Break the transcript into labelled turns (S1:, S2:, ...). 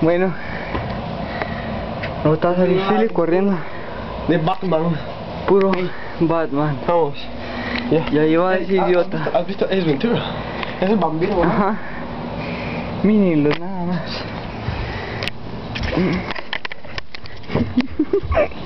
S1: Bueno. No estás difícil corriendo.
S2: De Batman.
S1: Puro Batman.
S2: Vamos. Ya.
S1: Ya iba ese eh, ah, idiota.
S2: ¿Has visto? Es Ventura. Es el bambino.
S1: Ajá. Mínimo, nada más.